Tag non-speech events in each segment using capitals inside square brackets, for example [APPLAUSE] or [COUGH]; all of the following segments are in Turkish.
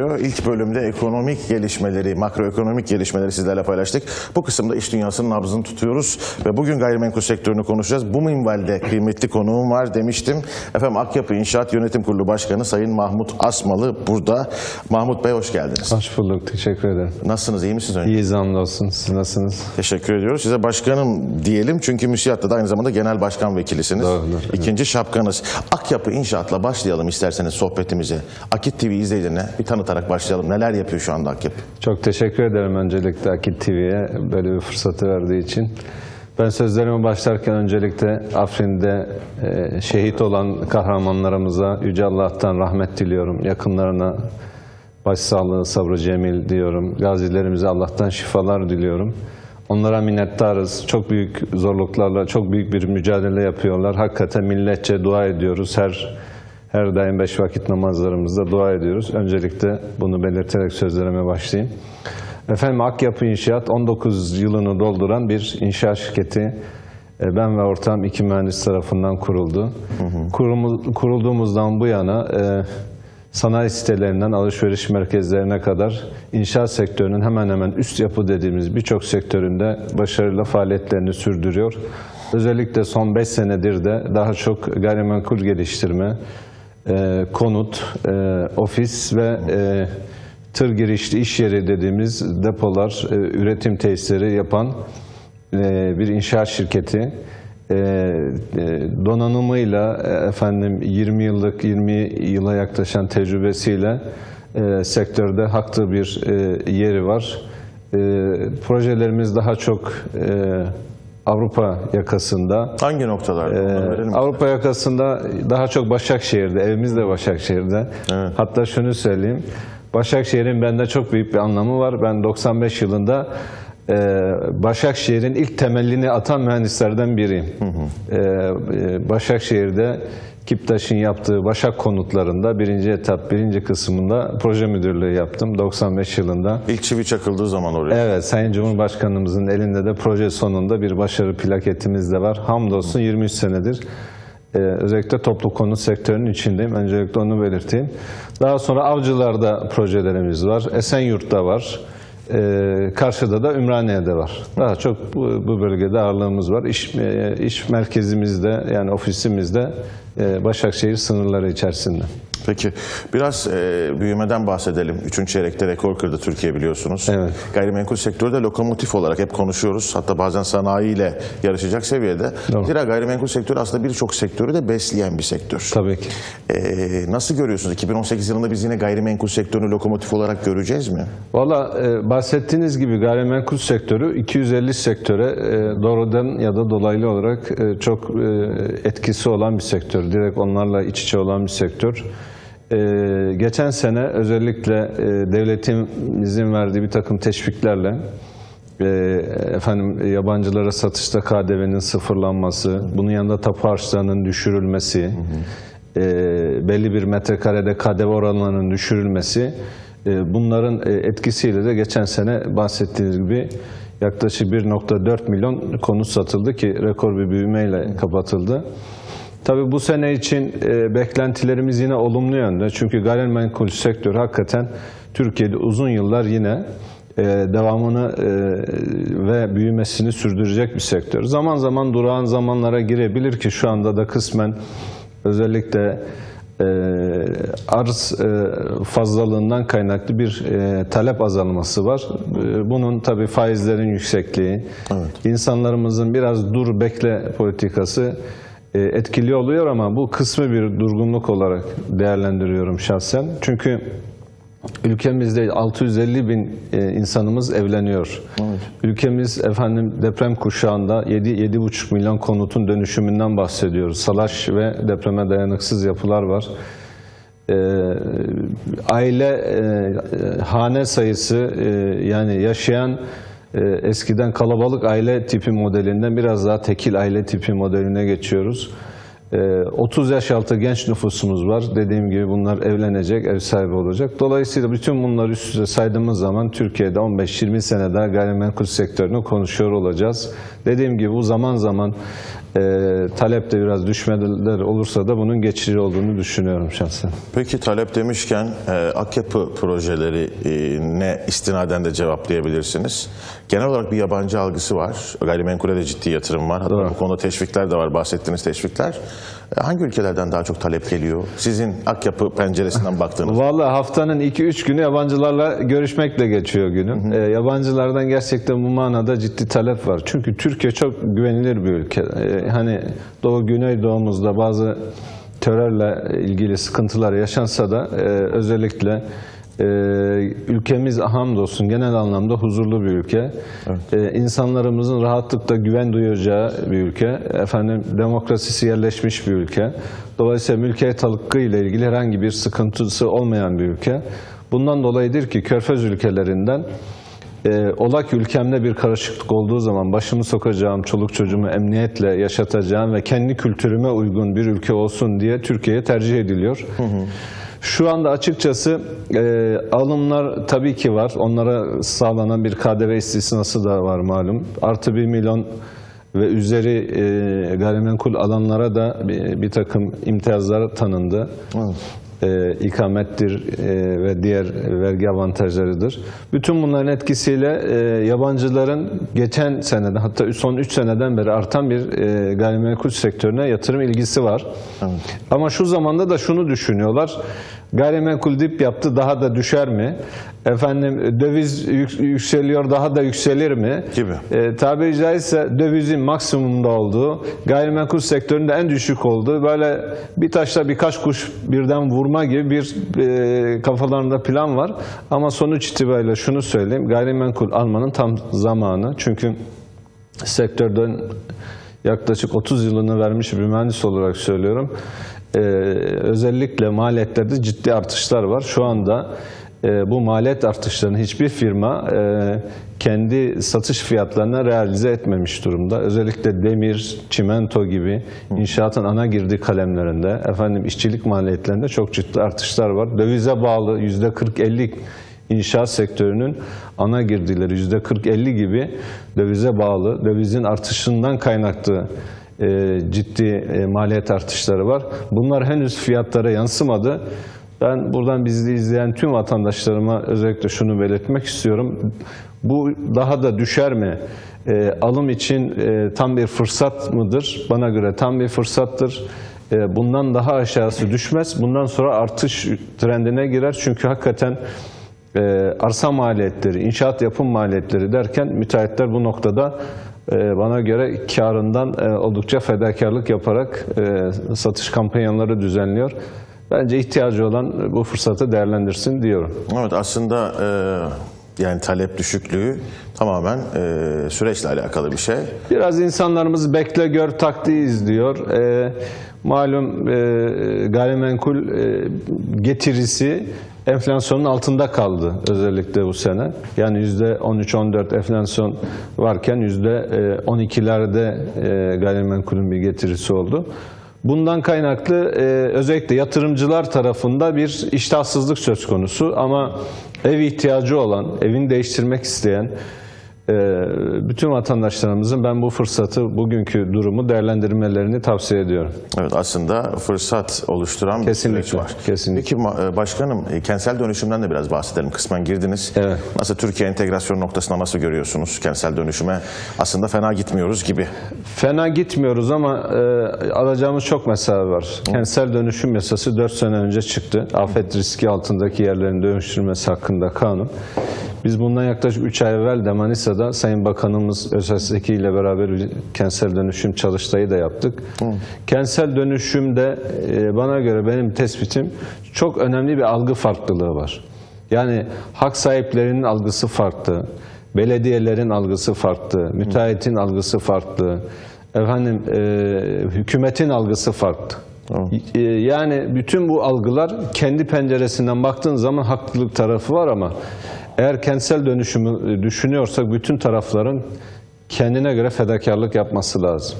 İlk bölümde ekonomik gelişmeleri, makroekonomik gelişmeleri sizlerle paylaştık. Bu kısımda iş dünyasının nabzını tutuyoruz ve bugün gayrimenkul sektörünü konuşacağız. Bu minvalde kıymetli konuğum var demiştim. Efendim Akyapı İnşaat Yönetim Kurulu Başkanı Sayın Mahmut Asmalı burada. Mahmut Bey hoş geldiniz. Hoş bulduk. Teşekkür ederim. Nasılsınız, iyi misiniz? Önce? İyi hamdolsun. Siz nasılsınız? Teşekkür ediyoruz. Size başkanım diyelim çünkü müsiyatta da aynı zamanda genel başkan vekilisiniz. Doğrudur, evet. İkinci şapkanız. Akyapı İnşaat'la başlayalım isterseniz sohbetimize. Akit TV izleyicilerine bir tanıtarak başlayalım. Neler yapıyor şu anda Akyapı? Çok teşekkür ederim öncelikle Akit TV'ye böyle bir fırsatı verdiği için. Ben sözlerime başlarken öncelikle Afrin'de e, şehit olan kahramanlarımıza Yüce Allah'tan rahmet diliyorum. Yakınlarına başsağlığı, sabrı cemil diyorum. Gazilerimize Allah'tan şifalar diliyorum. Onlara minnettarız. Çok büyük zorluklarla, çok büyük bir mücadele yapıyorlar. Hakikaten milletçe dua ediyoruz. Her her daim beş vakit namazlarımızda dua ediyoruz. Öncelikle bunu belirterek sözlerime başlayayım. Efendim Akyapı İnşaat 19 yılını dolduran bir inşaat şirketi. E, Ben ve ortağım iki mühendis tarafından kuruldu. Kurumu- kurulduğumuzdan bu yana e, sanayi sitelerinden alışveriş merkezlerine kadar inşaat sektörünün hemen hemen üst yapı dediğimiz birçok sektöründe başarıyla faaliyetlerini sürdürüyor. Özellikle son 5 senedir de daha çok gayrimenkul geliştirme, e, konut, e, ofis ve e, tır girişli iş yeri dediğimiz depolar, e, üretim tesisleri yapan e, bir inşaat şirketi. E, e, donanımıyla e, efendim 20 yıllık 20 yıla yaklaşan tecrübesiyle e, sektörde haklı bir e, yeri var. E, projelerimiz daha çok e, Avrupa yakasında. Hangi noktalarda? Verelim. Avrupa yakasında daha çok Başakşehir'de, evimiz de Başakşehir'de. Evet. Hatta şunu söyleyeyim, Başakşehir'in bende çok büyük bir anlamı var. Ben 95 yılında e, Başakşehir'in ilk temelini atan mühendislerden biriyim. E, e, Başakşehir'de Kiptaş'ın yaptığı Başak konutlarında birinci etap, birinci kısmında proje müdürlüğü yaptım 95 yılında. İlk çivi çakıldığı zaman oraya. Evet, Sayın Cumhurbaşkanımızın elinde de proje sonunda bir başarı plaketimiz de var. Hamdolsun 23 senedir e, özellikle toplu konut sektörünün içindeyim. Öncelikle onu belirteyim. Daha sonra Avcılar'da projelerimiz var. Esenyurt'ta var. E, karşıda da Ümraniye'de var. Daha çok bu, bu bölgede ağırlığımız var. İş, e, iş merkezimizde yani ofisimizde Başakşehir sınırları içerisinde. Peki biraz e, büyümeden bahsedelim. Üçüncü çeyrekte rekor kırdı Türkiye biliyorsunuz. Evet. Gayrimenkul sektörü de lokomotif olarak hep konuşuyoruz. Hatta bazen sanayiyle yarışacak seviyede. Doğru. Zira gayrimenkul sektörü aslında birçok sektörü de besleyen bir sektör. Tabii ki. E, nasıl görüyorsunuz? 2018 yılında biz yine gayrimenkul sektörünü lokomotif olarak göreceğiz mi? Valla e, bahsettiğiniz gibi gayrimenkul sektörü 250 sektöre e, doğrudan ya da dolaylı olarak e, çok e, etkisi olan bir sektör. Direkt onlarla iç içe olan bir sektör. E, geçen sene özellikle e, devletimizin verdiği bir takım teşviklerle e, efendim yabancılara satışta KDV'nin sıfırlanması, bunun yanında tapu harçlarının düşürülmesi, e, belli bir metrekarede KDV oranlarının düşürülmesi e, bunların etkisiyle de geçen sene bahsettiğiniz gibi yaklaşık 1.4 milyon konut satıldı ki rekor bir büyümeyle kapatıldı. Tabii bu sene için e, beklentilerimiz yine olumlu yönde. Çünkü gayrimenkul sektörü hakikaten Türkiye'de uzun yıllar yine e, devamını e, ve büyümesini sürdürecek bir sektör. Zaman zaman durağan zamanlara girebilir ki şu anda da kısmen özellikle e, arz e, fazlalığından kaynaklı bir e, talep azalması var. E, bunun tabii faizlerin yüksekliği, insanlarımızın biraz dur bekle politikası etkili oluyor ama bu kısmı bir durgunluk olarak değerlendiriyorum şahsen. Çünkü ülkemizde 650 bin e, insanımız evleniyor. Ülkemiz efendim deprem kuşağında 7-7,5 milyon konutun dönüşümünden bahsediyoruz. Salaş ve depreme dayanıksız yapılar var. E, aile e, hane sayısı e, yani yaşayan e, eskiden kalabalık aile tipi modelinden biraz daha tekil aile tipi modeline geçiyoruz. E, 30 yaş altı genç nüfusumuz var. Dediğim gibi bunlar evlenecek, ev sahibi olacak. Dolayısıyla bütün bunları üst üste saydığımız zaman Türkiye'de 15-20 sene daha gayrimenkul sektörünü konuşuyor olacağız. Dediğim gibi bu zaman zaman talepte biraz düşmeler olursa da bunun geçici olduğunu düşünüyorum şahsen. Peki talep demişken e, altyapı projeleri e, ne istinaden de cevaplayabilirsiniz. Genel olarak bir yabancı algısı var. Gayrimenkule de ciddi yatırım var. Hatta Doğru. bu konuda teşvikler de var. Bahsettiğiniz teşvikler. E, hangi ülkelerden daha çok talep geliyor? Sizin altyapı penceresinden [LAUGHS] baktığınız. Vallahi haftanın 2-3 günü yabancılarla görüşmekle geçiyor günüm. Ee, yabancılardan gerçekten bu manada ciddi talep var. Çünkü Türkiye çok güvenilir bir ülke. Ee, hani Doğu Güneydoğumuzda bazı terörle ilgili sıkıntılar yaşansa da e, özellikle e, ülkemiz hamdolsun genel anlamda huzurlu bir ülke. E, insanlarımızın rahatlıkla güven duyacağı bir ülke. Efendim demokrasisi yerleşmiş bir ülke. Dolayısıyla mülkiyet hakkı ile ilgili herhangi bir sıkıntısı olmayan bir ülke. Bundan dolayıdır ki Körfez ülkelerinden e, ola ki ülkemde bir karışıklık olduğu zaman başımı sokacağım, çoluk çocuğumu emniyetle yaşatacağım ve kendi kültürüme uygun bir ülke olsun diye Türkiye'ye tercih ediliyor. Şu anda açıkçası e, alımlar tabii ki var. Onlara sağlanan bir KDV istisnası da var malum. Artı bir milyon ve üzeri e, gayrimenkul alanlara da bir, bir takım imtiyazlar tanındı. E, ikamettir e, ve diğer vergi avantajlarıdır. Bütün bunların etkisiyle e, yabancıların geçen seneden hatta son 3 seneden beri artan bir e, gayrimenkul sektörüne yatırım ilgisi var. Ama şu zamanda da şunu düşünüyorlar. Gayrimenkul dip yaptı daha da düşer mi? Efendim döviz yük- yükseliyor daha da yükselir mi? Gibi. E, tabiri caizse dövizin maksimumda olduğu, gayrimenkul sektöründe en düşük olduğu böyle bir taşla birkaç kuş birden vurma gibi bir e, kafalarında plan var. Ama sonuç itibariyle şunu söyleyeyim, gayrimenkul almanın tam zamanı. Çünkü sektörden yaklaşık 30 yılını vermiş bir mühendis olarak söylüyorum. Ee, özellikle maliyetlerde ciddi artışlar var. Şu anda e, bu maliyet artışlarını hiçbir firma e, kendi satış fiyatlarına realize etmemiş durumda. Özellikle demir, çimento gibi inşaatın ana girdi kalemlerinde, efendim işçilik maliyetlerinde çok ciddi artışlar var. Dövize bağlı %40-50 İnşaat sektörünün ana girdileri yüzde 40-50 gibi dövize bağlı, dövizin artışından kaynaklı e, ciddi e, maliyet artışları var. Bunlar henüz fiyatlara yansımadı. Ben buradan bizi izleyen tüm vatandaşlarıma özellikle şunu belirtmek istiyorum. Bu daha da düşer mi? E, alım için e, tam bir fırsat mıdır? Bana göre tam bir fırsattır. E, bundan daha aşağısı düşmez. Bundan sonra artış trendine girer. Çünkü hakikaten e, arsa maliyetleri, inşaat yapım maliyetleri derken müteahhitler bu noktada e, bana göre karından e, oldukça fedakarlık yaparak e, satış kampanyaları düzenliyor. Bence ihtiyacı olan bu fırsatı değerlendirsin diyorum. Evet aslında e, yani talep düşüklüğü tamamen e, süreçle alakalı bir şey. Biraz insanlarımız bekle gör taktiği izliyor. E, malum e, gayrimenkul e, getirisi enflasyonun altında kaldı özellikle bu sene. Yani yüzde 13-14 enflasyon varken yüzde 12'lerde e, gayrimenkulün bir getirisi oldu. Bundan kaynaklı e, özellikle yatırımcılar tarafında bir iştahsızlık söz konusu ama ev ihtiyacı olan, evini değiştirmek isteyen e, bütün vatandaşlarımızın ben bu fırsatı, bugünkü durumu değerlendirmelerini tavsiye ediyorum. Evet aslında fırsat oluşturan Kesinlikle, bir süreç var. kesinlikle. Peki e, başkanım e, kentsel dönüşümden de biraz bahsedelim. Kısmen girdiniz. Evet. Nasıl Türkiye entegrasyon noktasında nasıl görüyorsunuz kentsel dönüşüme? Aslında fena gitmiyoruz gibi. Fena gitmiyoruz ama e, alacağımız çok mesafe var. Kentsel dönüşüm yasası 4 sene önce çıktı. Afet riski altındaki yerlerin dönüştürmesi hakkında kanun. Biz bundan yaklaşık 3 ay evvel de Manisa'da Sayın Bakanımız Özel Zeki ile beraber kentsel dönüşüm çalıştayı da yaptık. Kentsel dönüşümde e, bana göre benim tespitim çok önemli bir algı farklılığı var. Yani hak sahiplerinin algısı farklı, belediyelerin algısı farklı, müteahhitin algısı farklı, efendim e, hükümetin algısı farklı. E, Yani bütün bu algılar kendi penceresinden baktığın zaman haklılık tarafı var ama eğer kentsel dönüşümü düşünüyorsak bütün tarafların kendine göre fedakarlık yapması lazım.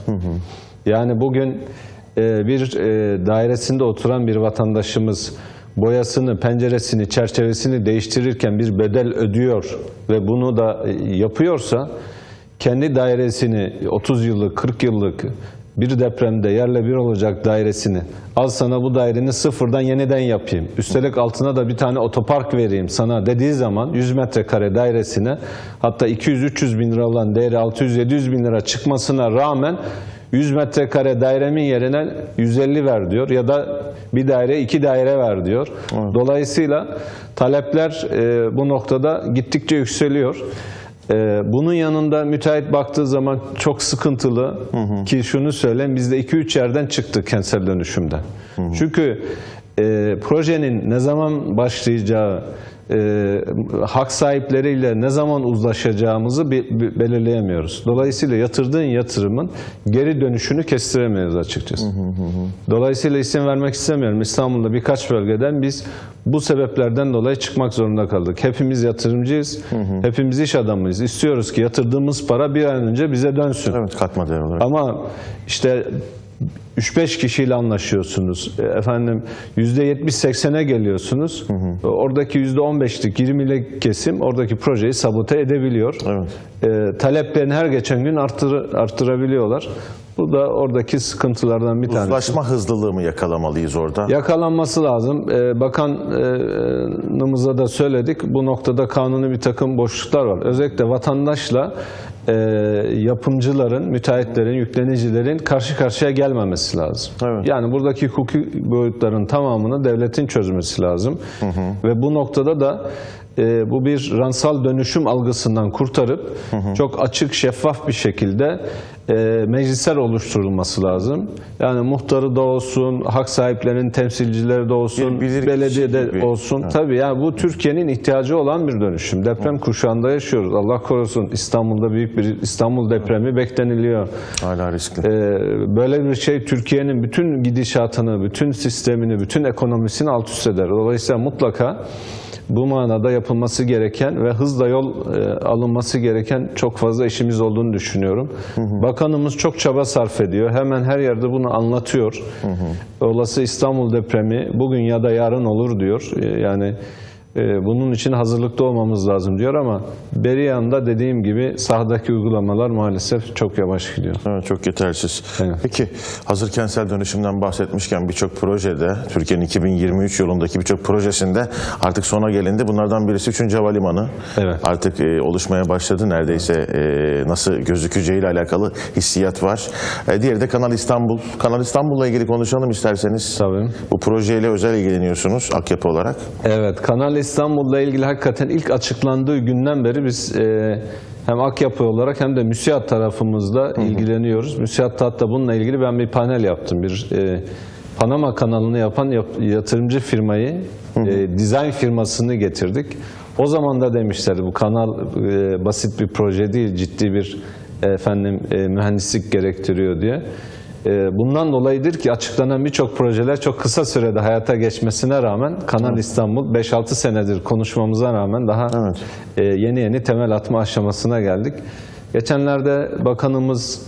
Yani bugün e, bir e, dairesinde oturan bir vatandaşımız boyasını, penceresini, çerçevesini değiştirirken bir bedel ödüyor ve bunu da e, yapıyorsa kendi dairesini 30 yıllık, 40 yıllık bir depremde yerle bir olacak dairesini al sana bu dairenin sıfırdan yeniden yapayım. Üstelik altına da bir tane otopark vereyim sana dediği zaman 100 metrekare dairesine hatta 200-300 bin lira olan değeri 600-700 bin lira çıkmasına rağmen 100 metrekare dairemin yerine 150 ver diyor ya da bir daire iki daire ver diyor. Dolayısıyla talepler e, bu noktada gittikçe yükseliyor. E, bunun yanında müteahhit baktığı zaman çok sıkıntılı ki şunu söyleyeyim biz de 2-3 yerden çıktık kentsel dönüşümden. Çünkü e, projenin ne zaman başlayacağı, e, hak sahipleriyle ne zaman uzlaşacağımızı be- be- belirleyemiyoruz. Dolayısıyla yatırdığın yatırımın geri dönüşünü kestiremiyoruz açıkçası. Dolayısıyla isim vermek istemiyorum. İstanbul'da birkaç bölgeden biz bu sebeplerden dolayı çıkmak zorunda kaldık. Hepimiz yatırımcıyız, hepimiz iş adamıyız. İstiyoruz ki yatırdığımız para bir an önce bize dönsün. Evet katma değer olarak. Ama işte 3-5 kişiyle anlaşıyorsunuz. E, Efendim %70-80'e geliyorsunuz. Oradaki %15'lik 20'lik kesim oradaki projeyi sabote edebiliyor. Evet. E, taleplerini her geçen gün artır, artırabiliyorlar. Bu da oradaki sıkıntılardan bir tanesi. Uzlaşma hızlılığı mı yakalamalıyız orada? Yakalanması lazım. Ee, Bakanımıza da söyledik. Bu noktada kanuni bir takım boşluklar var. Özellikle vatandaşla e, yapımcıların, müteahhitlerin, yüklenicilerin karşı karşıya gelmemesi lazım. Evet. Yani buradaki hukuki boyutların tamamını devletin çözmesi lazım. Ve bu noktada da e, bu bir ransal dönüşüm algısından kurtarıp çok açık, şeffaf bir şekilde e, meclisler oluşturulması lazım. Yani muhtarı da olsun, hak sahiplerinin temsilcileri de olsun, Bir belediyede gibi. olsun. Tabii yani bu Türkiye'nin ihtiyacı olan bir dönüşüm. Deprem kuşağında yaşıyoruz. Allah korusun İstanbul'da büyük bir İstanbul depremi bekleniliyor. Hala riskli. Ee, böyle bir şey Türkiye'nin bütün gidişatını, bütün sistemini, bütün ekonomisini alt üst eder. Dolayısıyla mutlaka bu manada yapılması gereken ve hızla yol e, alınması gereken çok fazla işimiz olduğunu düşünüyorum. Bakanımız çok çaba sarf ediyor. Hemen her yerde bunu anlatıyor. Olası İstanbul depremi bugün ya da yarın olur diyor. E, Yani bunun için hazırlıklı olmamız lazım diyor ama beri yanında dediğim gibi sahadaki uygulamalar maalesef çok yavaş gidiyor. Evet, çok yetersiz. Evet. Peki hazır kentsel dönüşümden bahsetmişken birçok projede Türkiye'nin 2023 yılındaki birçok projesinde artık sona gelindi. Bunlardan birisi 3. Havalimanı. Evet. Artık e, oluşmaya başladı. Neredeyse e, nasıl gözükeceğiyle alakalı hissiyat var. E, diğeri de Kanal İstanbul. Kanal İstanbul'la ilgili konuşalım isterseniz. Tabii. Bu projeyle özel ilgileniyorsunuz Akyapı olarak. Evet, Kanal İstanbul'la ilgili hakikaten ilk açıklandığı günden beri biz e, hem Akyapı olarak hem de müsiat tarafımızda ilgileniyoruz. Müsiat hatta bununla ilgili ben bir panel yaptım. Bir e, Panama kanalını yapan yap- yatırımcı firmayı, e, dizayn firmasını getirdik. O zaman da demişlerdi bu kanal e, basit bir proje değil, ciddi bir efendim e, mühendislik gerektiriyor diye. Ee, Bundan dolayıdır ki açıklanan birçok projeler çok kısa sürede hayata geçmesine rağmen Kanal İstanbul 5-6 senedir konuşmamıza rağmen daha Evet. e, yeni yeni temel atma aşamasına geldik. Geçenlerde bakanımız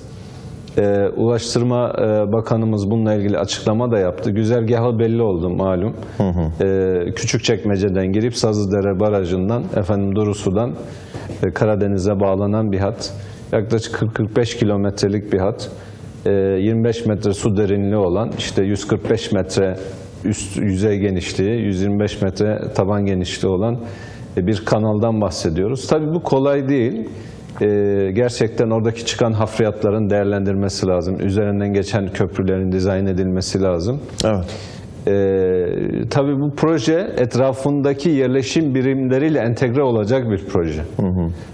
e, Ulaştırma e, Bakanımız bununla ilgili açıklama da yaptı. Güzergahı belli oldu malum. E, Küçükçekmece'den girip Sazlıdere Barajı'ndan efendim Durusu'dan e, Karadeniz'e bağlanan bir hat. Yaklaşık 40-45 kilometrelik bir hat. E, 25 metre su derinliği olan işte 145 metre üst yüzey genişliği, 125 metre taban genişliği olan e, bir kanaldan bahsediyoruz. Tabii bu kolay değil. Ee, gerçekten oradaki çıkan hafriyatların değerlendirmesi lazım. Üzerinden geçen köprülerin dizayn edilmesi lazım. Evet. Ee, tabii bu proje etrafındaki yerleşim birimleriyle entegre olacak bir proje.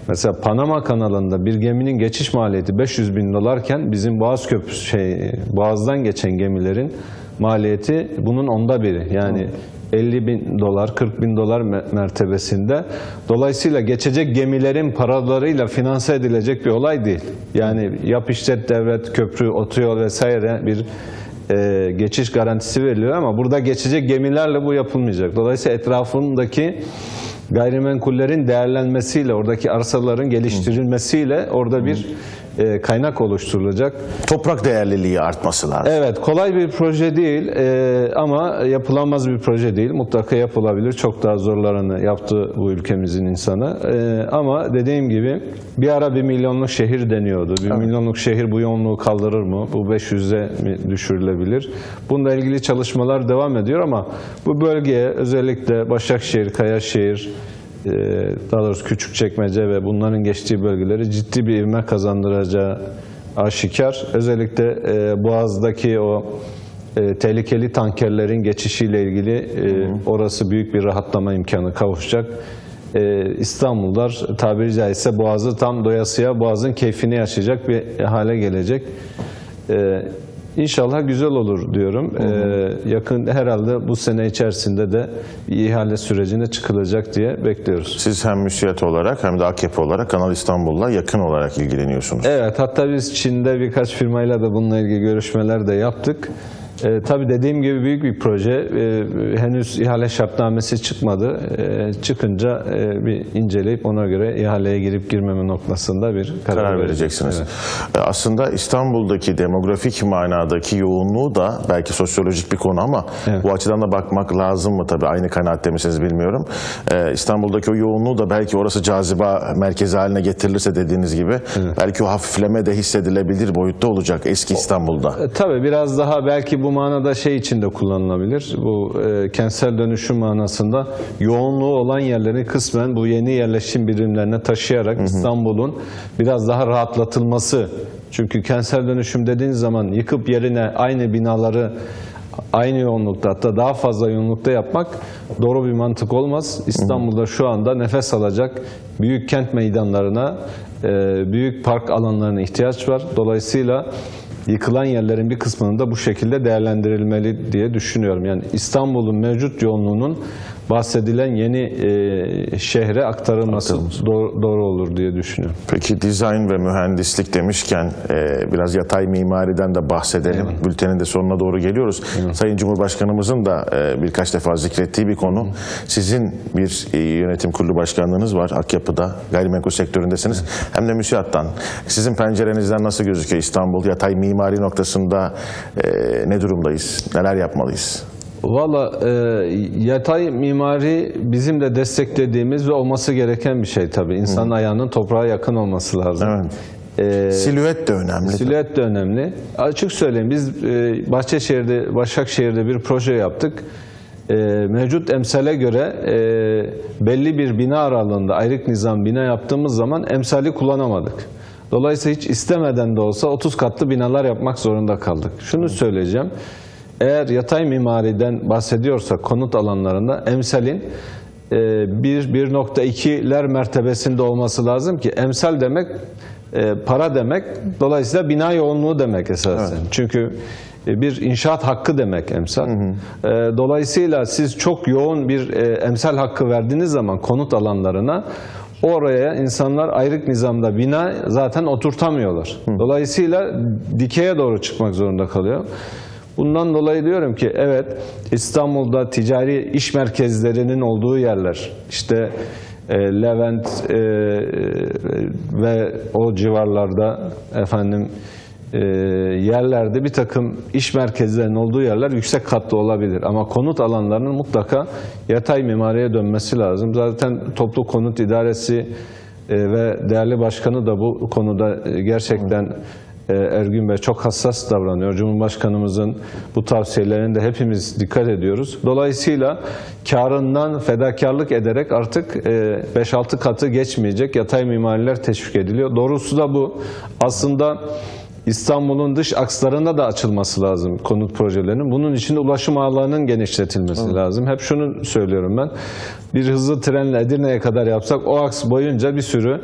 Mesela Panama kanalında bir geminin geçiş maliyeti 500 bin dolarken bizim Boğaz Köprüsü şey Boğaz'dan geçen gemilerin maliyeti bunun onda biri. Yani 50 bin dolar, 40 bin dolar me- mertebesinde. Dolayısıyla geçecek gemilerin paralarıyla finanse edilecek bir olay değil. Yani yap işlet devlet, köprü, otoyol vesaire bir e, geçiş garantisi veriliyor ama burada geçecek gemilerle bu yapılmayacak. Dolayısıyla etrafındaki gayrimenkullerin değerlenmesiyle, oradaki arsaların geliştirilmesiyle orada bir e, kaynak oluşturulacak. Toprak değerliliği artması lazım. Evet, kolay bir proje değil e, ama yapılamaz bir proje değil. Mutlaka yapılabilir. Çok daha zorlarını yaptı bu ülkemizin insanı. E, ama dediğim gibi bir ara bir milyonluk şehir deniyordu. Bir milyonluk şehir bu yoğunluğu kaldırır mı? Bu 500'e mi düşürülebilir? Bununla ilgili çalışmalar devam ediyor ama bu bölgeye özellikle Başakşehir, Kayaşehir, daha doğrusu Küçükçekmece ve bunların geçtiği bölgeleri ciddi bir ivme kazandıracağı aşikar. Özellikle e, Boğaz'daki o e, tehlikeli tankerlerin geçişiyle ilgili e, orası büyük bir rahatlama imkanı kavuşacak. İstanbullular tabiri caizse Boğaz'ı tam doyasıya Boğaz'ın keyfini yaşayacak bir hale gelecek. İnşallah güzel olur diyorum. E, yakın herhalde bu sene içerisinde de bir ihale sürecine çıkılacak diye bekliyoruz. Siz hem müsiyat olarak hem de AKP olarak Kanal İstanbul'la yakın olarak ilgileniyorsunuz. Evet, hatta biz Çin'de birkaç firmayla da bununla ilgili görüşmeler de yaptık. Ee, tabii dediğim gibi büyük bir proje. Ee, henüz ihale şartnamesi çıkmadı. Ee, çıkınca e, bir inceleyip ona göre ihaleye girip girmeme noktasında bir karar, karar vereceksiniz. Evet. E, Aslında İstanbul'daki demografik manadaki yoğunluğu da belki sosyolojik bir konu ama Evet. bu açıdan da bakmak lazım mı tabii aynı kanaatte misiniz bilmiyorum. E, İstanbul'daki o yoğunluğu da belki orası cazibe merkezi haline getirilirse dediğiniz gibi belki o hafifleme de hissedilebilir boyutta olacak eski İstanbul'da. E, Tabii biraz daha belki bu manada şey için de kullanılabilir. Bu e, kentsel dönüşüm manasında yoğunluğu olan yerleri kısmen bu yeni yerleşim birimlerine taşıyarak İstanbul'un biraz daha rahatlatılması. Çünkü kentsel dönüşüm dediğiniz zaman yıkıp yerine aynı binaları aynı yoğunlukta hatta daha fazla yoğunlukta yapmak doğru bir mantık olmaz. İstanbul'da şu anda nefes alacak büyük kent meydanlarına, e, büyük park alanlarına ihtiyaç var. Dolayısıyla yıkılan yerlerin bir kısmının da bu şekilde değerlendirilmeli diye düşünüyorum. Yani İstanbul'un mevcut yoğunluğunun bahsedilen yeni e, şehre aktarılması doğru, doğru olur diye düşünüyorum. Peki dizayn ve mühendislik demişken e, biraz yatay mimariden de bahsedelim. Bültenin de sonuna doğru geliyoruz. Sayın Cumhurbaşkanımızın da e, birkaç defa zikrettiği bir konu. Sizin bir e, yönetim kurulu başkanlığınız var Akyapı'da. Gayrimenkul sektöründesiniz. Hem de müsiattan. Sizin pencerenizden nasıl gözüküyor İstanbul? Yatay mimari noktasında e, ne durumdayız? Neler yapmalıyız? Valla e, yatay mimari bizim de desteklediğimiz ve olması gereken bir şey tabii. İnsanın ayağının toprağa yakın olması lazım. Evet. E, Silüet de önemli. Silüet de önemli. Açık söyleyeyim biz e, Bahçeşehir'de, Başakşehir'de bir proje yaptık. E, mevcut emsale göre e, belli bir bina aralığında ayrık nizam bina yaptığımız zaman emsali kullanamadık. Dolayısıyla hiç istemeden de olsa 30 katlı binalar yapmak zorunda kaldık. Şunu söyleyeceğim. Eğer yatay mimariden bahsediyorsak konut alanlarında emsalin e, 1-1.2'ler mertebesinde olması lazım ki emsal demek e, para demek dolayısıyla bina yoğunluğu demek esasen. Çünkü e, bir inşaat hakkı demek emsal. E, Dolayısıyla siz çok yoğun bir e, emsal hakkı verdiğiniz zaman konut alanlarına oraya insanlar ayrık nizamda bina zaten oturtamıyorlar. Dolayısıyla dikeye doğru çıkmak zorunda kalıyor. Bundan dolayı diyorum ki evet İstanbul'da ticari iş merkezlerinin olduğu yerler işte e, Levent e, ve o civarlarda efendim e, yerlerde bir takım iş merkezlerinin olduğu yerler yüksek katlı olabilir. Ama konut alanlarının mutlaka yatay mimariye dönmesi lazım. Zaten toplu konut idaresi e, ve değerli başkanı da bu konuda e, gerçekten e, Ergün Bey çok hassas davranıyor. Cumhurbaşkanımızın bu tavsiyelerine de hepimiz dikkat ediyoruz. Dolayısıyla karından fedakarlık ederek artık e, 5-6 katı geçmeyecek yatay mimariler teşvik ediliyor. Doğrusu da bu. Aslında İstanbul'un dış akslarında da açılması lazım konut projelerinin. Bunun için de ulaşım ağlarının genişletilmesi lazım. Hep şunu söylüyorum ben. Bir hızlı trenle Edirne'ye kadar yapsak o aks boyunca bir sürü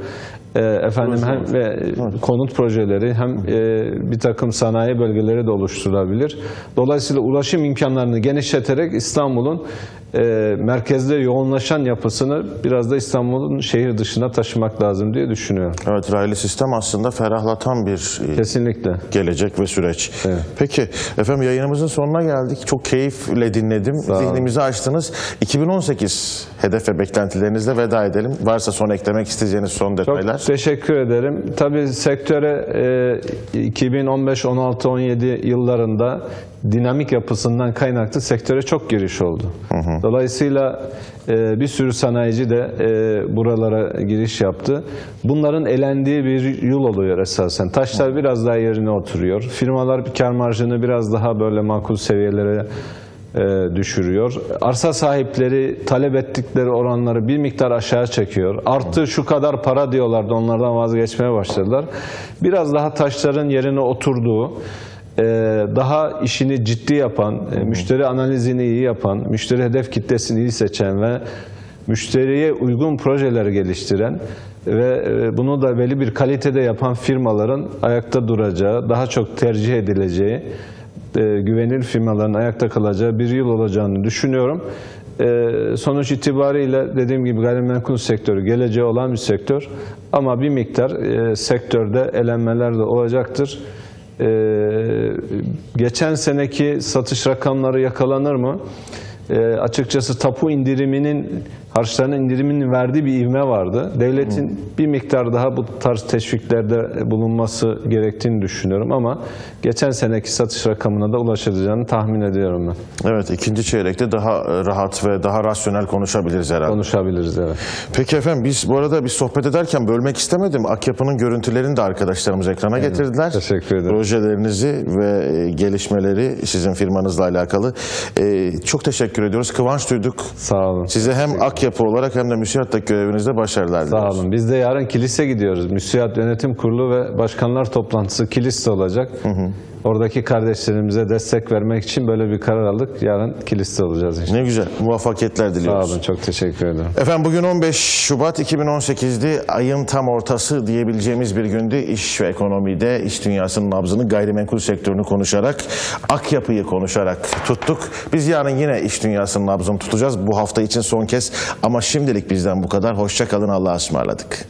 e, efendim hem ve konut projeleri hem e, bir takım sanayi bölgeleri de oluşturulabilir. Dolayısıyla ulaşım imkanlarını genişleterek İstanbul'un e, merkezde yoğunlaşan yapısını biraz da İstanbul'un şehir dışına taşımak lazım diye düşünüyorum. Evet raylı sistem aslında ferahlatan bir e, Kesinlikle. gelecek ve süreç. Peki efendim yayınımızın sonuna geldik. Çok keyifle dinledim. Zihnimizi açtınız. 2018 hedef ve beklentilerinizle veda edelim. Varsa son eklemek isteyeceğiniz son Çok detaylar. teşekkür ederim. Tabii sektöre e, 2015, 16, 17 yıllarında dinamik yapısından kaynaklı sektöre çok giriş oldu. Dolayısıyla e, bir sürü sanayici de e, buralara giriş yaptı. Bunların elendiği bir yıl oluyor esasen. Taşlar biraz daha yerine oturuyor. Firmalar bir kar marjını biraz daha böyle makul seviyelere e, düşürüyor. Arsa sahipleri talep ettikleri oranları bir miktar aşağı çekiyor. Artı şu kadar para diyorlardı onlardan vazgeçmeye başladılar. Biraz daha taşların yerine oturduğu, daha işini ciddi yapan, e, müşteri analizini iyi yapan, müşteri hedef kitlesini iyi seçen ve müşteriye uygun projeler geliştiren ve e, bunu da belli bir kalitede yapan firmaların ayakta duracağı, daha çok tercih edileceği e, güvenilir firmaların ayakta kalacağı bir yıl olacağını düşünüyorum. Sonuç itibariyle dediğim gibi gayrimenkul sektörü geleceği olan bir sektör ama bir miktar sektörde elenmeler de olacaktır. E, geçen seneki satış rakamları yakalanır mı? E, açıkçası tapu indiriminin harçların indiriminin verdiği bir ivme vardı. Devletin bir miktar daha bu tarz teşviklerde bulunması gerektiğini düşünüyorum ama geçen seneki satış rakamına da ulaşılacağını tahmin ediyorum ben. Evet ikinci çeyrekte daha e, rahat ve daha rasyonel konuşabiliriz herhalde. Konuşabiliriz evet. Peki efendim biz bu arada bir sohbet ederken bölmek istemedim. Akyapı'nın görüntülerini de arkadaşlarımız ekrana getirdiler. teşekkür ederim. Projelerinizi ve e, gelişmeleri sizin firmanızla alakalı. E, çok teşekkür ediyoruz. Kıvanç duyduk. Sağ olun. Size hem Akyapı olarak hem de müsiyattaki görevinizde başarılar Sağ diliyoruz. olun. Biz de yarın kilise gidiyoruz. Müsiyat Yönetim Kurulu ve Başkanlar Toplantısı kiliste olacak. Oradaki kardeşlerimize destek vermek için böyle bir karar aldık. Yarın kiliste olacağız inşallah. Ne güzel. Muvaffakiyetler Sağ diliyoruz. olun. Çok teşekkür ederim. Efendim bugün 15 Şubat 2018'di. Ayın tam ortası diyebileceğimiz bir gündü. İş ve ekonomide, iş dünyasının nabzını, gayrimenkul sektörünü konuşarak, Akyapı'yı konuşarak tuttuk. Biz yarın yine iş dünyasının nabzını tutacağız. Bu hafta için son kez ama şimdilik bizden bu kadar. Hoşça kalın. Allah'a ısmarladık.